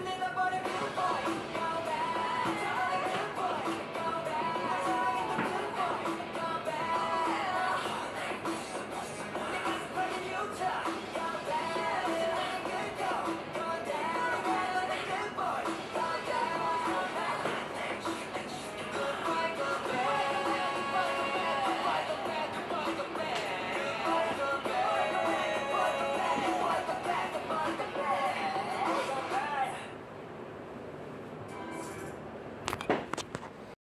and then I'm gonna.